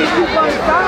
Espírito Santo.